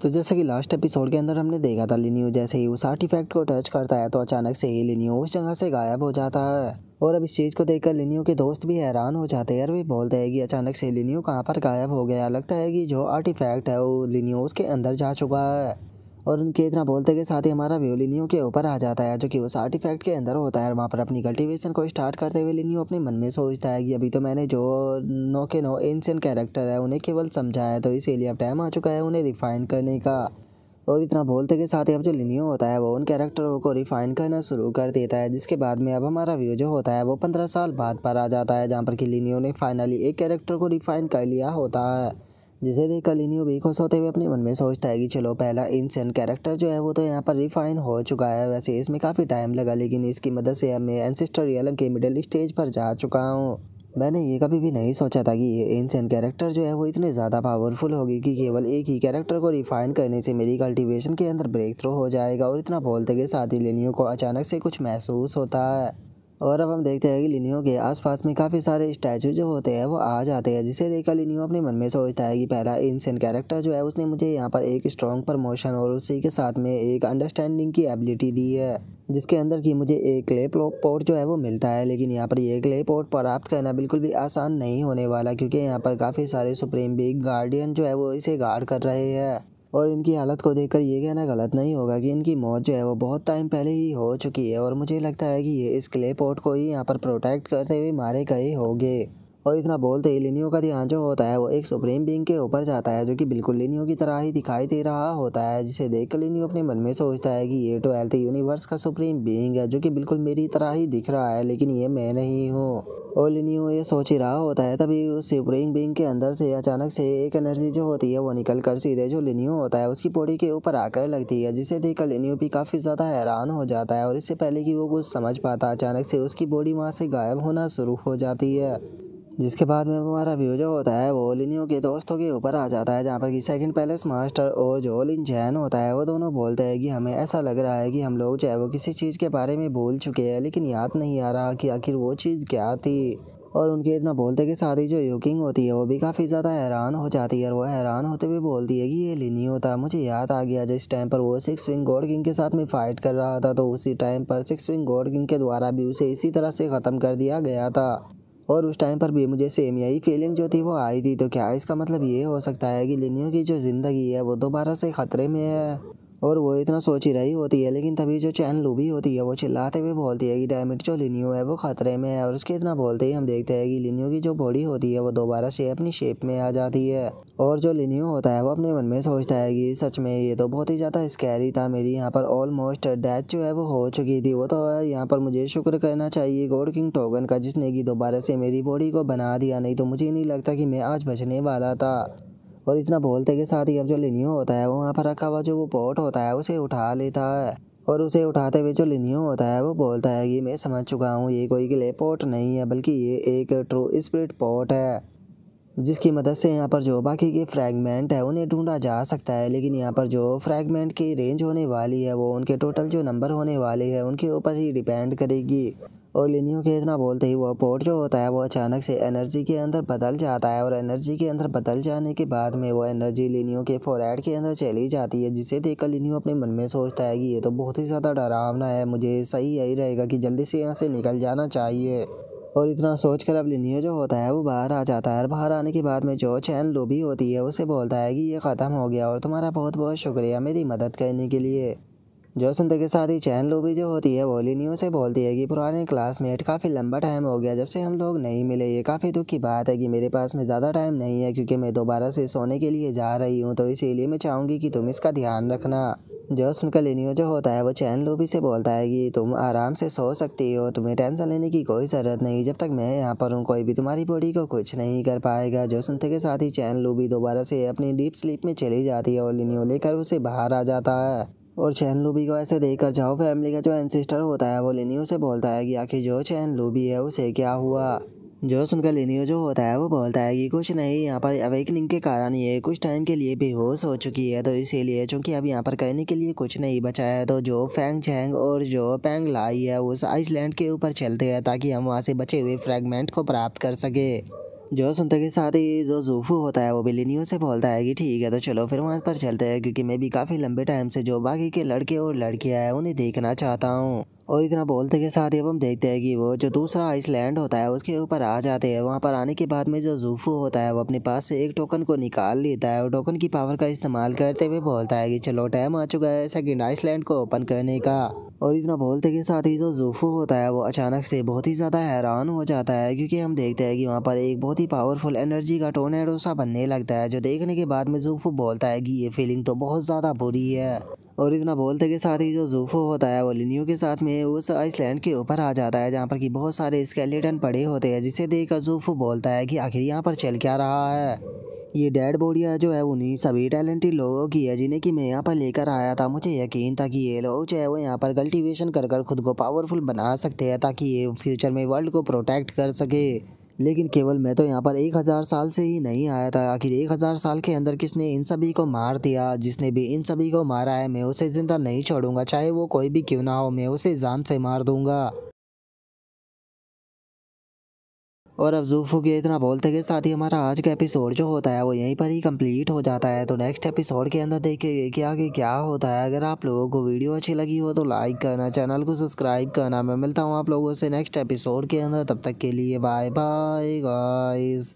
तो जैसा कि लास्ट एपिसोड के अंदर हमने देखा था, लिनियो जैसे ही उस आर्टिफैक्ट को टच करता है तो अचानक से ही लिनियो उस जगह से गायब हो जाता है। और अब इस चीज़ को देखकर लिनियो के दोस्त भी हैरान हो जाते हैं और वे बोलते हैं कि अचानक से लिनियो कहाँ पर गायब हो गया। लगता है कि जो आर्टिफैक्ट है वो लिनियो उसके अंदर जा चुका है। और उनके इतना बोलते के साथ ही हमारा व्यू लिनियो के ऊपर आ जाता है, जो कि उस आर्टिफैक्ट के अंदर होता है। और वहाँ पर अपनी कल्टिवेशन को स्टार्ट करते हुए लिनियो अपने मन में सोचता है कि अभी तो मैंने जो नो के नो एंशियन कैरेक्टर है, उन्हें केवल समझाया तो इसीलिए अब टाइम आ चुका है उन्हें रिफाइन करने का। और इतना बोलते के साथ ही अब जो लिनियो होता है, वो उन कैरेक्टरों को रिफाइन करना शुरू कर देता है, जिसके बाद में अब हमारा व्यू जो होता है, वो पंद्रह साल बाद पर आ जाता है, जहाँ पर कि लिनियो ने फाइनली एक कैरेक्टर को रिफाइन कर लिया होता है। जिसे देख लिनियो भी खुश होते हुए अपने मन में सोचता है कि चलो, पहला इंसेंट कैरेक्टर जो है वो तो यहाँ पर रिफाइन हो चुका है। वैसे इसमें काफ़ी टाइम लगा, लेकिन इसकी मदद से अब मैं एनसिस्टर रियलम के मिडिल स्टेज पर जा चुका हूँ। मैंने ये कभी भी नहीं सोचा था कि ये एंशियन कैरेक्टर जो है वो इतने ज़्यादा पावरफुल होगी कि केवल एक ही कैरेक्टर को रिफाइन करने से मेरी कल्टीवेशन के अंदर ब्रेक थ्रू हो जाएगा और इतना बोलते के साथ ही लिनियो को अचानक से कुछ महसूस होता है। और अब हम देखते हैं कि लिनियो के आसपास में काफ़ी सारे स्टैचू जो होते हैं, वो आ जाते हैं। जिसे देखकर लिनियो अपने मन में सोचता है कि पहला इंसेंट कैरेक्टर जो है, उसने मुझे यहाँ पर एक स्ट्रॉन्ग प्रमोशन और उसी के साथ में एक अंडरस्टैंडिंग की एबिलिटी दी है, जिसके अंदर की मुझे एक क्ले पोर्ट जो है, वो मिलता है। लेकिन यहाँ पर ये क्ले पोर्ट प्राप्त करना बिल्कुल भी आसान नहीं होने वाला, क्योंकि यहाँ पर काफ़ी सारे सुप्रीम बिग गार्डियन जो है, वो इसे गार्ड कर रहे हैं। और इनकी हालत को देखकर ये कहना गलत नहीं होगा कि इनकी मौत जो है वो बहुत टाइम पहले ही हो चुकी है और मुझे लगता है कि ये इस क्ले पोर्ट को ही यहाँ पर प्रोटेक्ट करते हुए मारे गए होंगे। और इतना बोलते ही लिनियो का ध्यान जो होता है, वो एक सुप्रीम बींग के ऊपर जाता है, जो कि बिल्कुल लिनियो की तरह ही दिखाई दे रहा होता है, जिसे देख कर लिनियो अपने मन में सोचता है कि ये ट्वेल्थ यूनिवर्स का सुप्रीम बींग है, जो कि बिल्कुल मेरी तरह ही दिख रहा है, लेकिन ये मैं नहीं हूँ। और लिनियो ये सोच ही रहा होता है, तभी उस सुप्रीम बींग के अंदर से अचानक से एक एनर्जी जो होती है, वो निकल कर सीधे जो लिनियो होता है, उसकी बॉडी के ऊपर आकर लगती है, जिसे देखकर लिनियो भी काफ़ी ज़्यादा हैरान हो जाता है, और इससे पहले कि वो कुछ समझ पाता, अचानक से उसकी बॉडी वहाँ से गायब होना शुरू हो जाती है। जिसके बाद में हमारा व्यू जो होता है, वो लिनियो के दोस्तों के ऊपर आ जाता है, जहाँ पर कि सेकंड पैलेस मास्टर और जो लिन जैन होता है, वो दोनों बोलते हैं कि हमें ऐसा लग रहा है कि हम लोग जो है वो किसी चीज़ के बारे में भूल चुके हैं, लेकिन याद नहीं आ रहा कि आखिर वो चीज़ क्या थी। और उनके इतना बोलते के साथ ही जो योकिंग होती है, वो भी काफ़ी ज़्यादा हैरान हो जाती है, और वो हैरान होते हुए बोलती है कि ये लिनियो था मुझे याद आ गया, जिस टाइम पर वो सिक्स विंग गॉड किंग के साथ में फ़ाइट कर रहा था तो उसी टाइम पर सिक्स विंग गॉड किंग के द्वारा भी उसे इसी तरह से ख़त्म कर दिया गया था। और उस टाइम पर भी मुझे सेम यही फीलिंग जो थी वो आई थी। तो क्या इसका मतलब ये हो सकता है कि लिनियो की जो ज़िंदगी है वो दोबारा से ख़तरे में है? और वो इतना सोच ही रही होती है, लेकिन तभी जो चैन लूबी होती है, वो चिल्लाते हुए बोलती है कि डैमिट जो लिनियो है वो ख़तरे में है। और उसके इतना बोलते ही हम देखते हैं कि लिनियो की जो बॉडी होती है, वो दोबारा से अपनी शेप में आ जाती है। और जो लिनियो होता है, वो अपने मन में सोचता है कि, सच में ये तो बहुत ही ज़्यादा स्कैरी था मेरी। यहाँ पर ऑलमोस्ट डेथ जो है वो हो चुकी थी। वो तो यहाँ पर मुझे शुक्र करना चाहिए गॉड किंग टोगन का, जिसने कि दोबारा से मेरी बॉडी को बना दिया। नहीं तो मुझे नहीं लगता कि मैं आज बचने वाला था। और इतना बोलते के साथ ही अब जो लिनियो होता है, वो वहाँ पर रखा हुआ जो वो पॉट होता है, उसे उठा लेता है। और उसे उठाते हुए जो लिनियो होता है, वो बोलता है कि मैं समझ चुका हूँ, ये कोई क्ले पॉट नहीं है, बल्कि ये एक ट्रू स्पिरिट पॉट है। जिसकी मदद से यहाँ पर जो बाकी के फ्रैगमेंट है, उन्हें ढूंढा जा सकता है, लेकिन यहाँ पर जो फ्रैगमेंट की रेंज होने वाली है, वो उनके टोटल जो नंबर होने वाले हैं, उनके ऊपर ही डिपेंड करेगी। और लिनियो के इतना बोलते ही वो पोर्ट जो होता है, वो अचानक से एनर्जी के अंदर बदल जाता है और एनर्जी के अंदर बदल जाने के बाद में वो एनर्जी लिनियो के फोरेड के अंदर चली जाती है, जिसे देखकर लिनियो अपने मन में सोचता है कि ये तो बहुत ही ज़्यादा डरावना है, मुझे सही यही रहेगा कि जल्दी से यहाँ से निकल जाना चाहिए। और इतना सोच कर अब लिनियो जो होता है, वो बाहर आ जाता है और बाहर आने के बाद में जो चैन लोबी होती है, उसे बोलता है कि ये ख़त्म हो गया और तुम्हारा बहुत बहुत शुक्रिया मेरी मदद करने के लिए। जो सुनते के साथ ही चैन लोबी जो होती है वो लिनियो से बोलती है कि पुराने क्लासमेट काफ़ी लंबा टाइम हो गया, जब से हम लोग नहीं मिले। ये काफ़ी दुख की बात है कि मेरे पास में ज़्यादा टाइम नहीं है, क्योंकि मैं दोबारा से सोने के लिए जा रही हूँ तो इसीलिए मैं चाहूँगी कि तुम इसका ध्यान रखना। जो सुनकर लिनियो जो होता है, वो चैन लोबी से बोलता है कि तुम आराम से सो सकती हो, तुम्हें टेंशन लेने की कोई ज़रूरत नहीं। जब तक मैं यहाँ पर हूँ, कोई भी तुम्हारी बॉडी को कुछ नहीं कर पाएगा। जो सुनते के साथ ही चैन लोबी दोबारा से अपनी डीप स्लीप में चली जाती है और लिनियो लेकर उसे बाहर आ जाता है। और चैन लूबी को ऐसे देखकर जाओ, फैमिली का जो एनसिस्टर होता है, वो लिनियो से बोलता है कि, आखिर जो चैन लूबी है, उसे क्या हुआ? जो सुनकर लिनियो जो होता है, वो बोलता है कि, कुछ नहीं, यहाँ पर अवेकनिंग के कारण ये कुछ टाइम के लिए बेहोश हो चुकी है तो इसीलिए चूँकि अब यहाँ पर करने के लिए कुछ नहीं बचा है तो जो फैंग चैंग और जो पैंग लाई है उस आइसलैंड के ऊपर चलते हैं, ताकि हम वहाँ से बचे हुए फ्रेगमेंट को प्राप्त कर सके। जो सुनते के साथ ही जो जूफू होता है, वो भी से बोलता है कि ठीक है तो चलो फिर वहाँ पर चलते हैं, क्योंकि मैं भी काफ़ी लंबे टाइम से जो बाकी के लड़के और लड़कियाँ हैं, उन्हें देखना चाहता हूँ। और इतना बोलते के साथ ही अब हम देखते हैं कि वो जो दूसरा आइसलैंड होता है, उसके ऊपर आ जाते हैं। वहाँ पर आने के बाद में जो जूफू होता है, वो अपने पास से एक टोकन को निकाल लेता है और टोकन की पावर का इस्तेमाल करते हुए बोलता है कि चलो टाइम आ चुका है सेकेंड आइसलैंड को ओपन करने का। और इतना बोलते के साथ ही जो जूफू होता है, वो अचानक से बहुत ही ज़्यादा हैरान हो जाता है, क्योंकि हम देखते हैं कि वहाँ पर एक बहुत ही पावरफुल एनर्जी का टोर्नेडो सा बनने लगता है, जो देखने के बाद में जूफू बोलता है कि ये फीलिंग तो बहुत ज़्यादा बुरी है। और इतना बोलते के साथ ही जो जूफो होता है, वो लिनियो के साथ में उस आइसलैंड के ऊपर आ जाता है, जहाँ पर कि बहुत सारे स्केलेटन पड़े होते हैं, जिसे देखकर जूफो बोलता है कि आखिर यहाँ पर चल क्या रहा है? ये डेड बॉडिया जो है, उन्हीं सभी टैलेंटेड लोगों की है, जिन्हें कि मैं यहाँ पर लेकर आया था। मुझे यकीन था कि ये लोग जो है, वो यहाँ पर कल्टीवेशन कर कर खुद को पावरफुल बना सकते हैं, ताकि ये फ्यूचर में वर्ल्ड को प्रोटेक्ट कर सके। लेकिन केवल मैं तो यहाँ पर एक हज़ार साल से ही नहीं आया था। आखिर एक हज़ार साल के अंदर किसने इन सभी को मार दिया? जिसने भी इन सभी को मारा है, मैं उसे ज़िंदा नहीं छोड़ूँगा, चाहे वो कोई भी क्यों ना हो, मैं उसे जान से मार दूँगा। और अब जूफू के इतना बोलते के साथ ही हमारा आज का एपिसोड जो होता है वो यहीं पर ही कंप्लीट हो जाता है। तो नेक्स्ट एपिसोड के अंदर देखेंगे कि आगे क्या होता है। अगर आप लोगों को वीडियो अच्छी लगी हो तो लाइक करना चैनल को सब्सक्राइब करना। मैं मिलता हूँ आप लोगों से नेक्स्ट एपिसोड के अंदर। तब तक के लिए बाय बाय गाइज़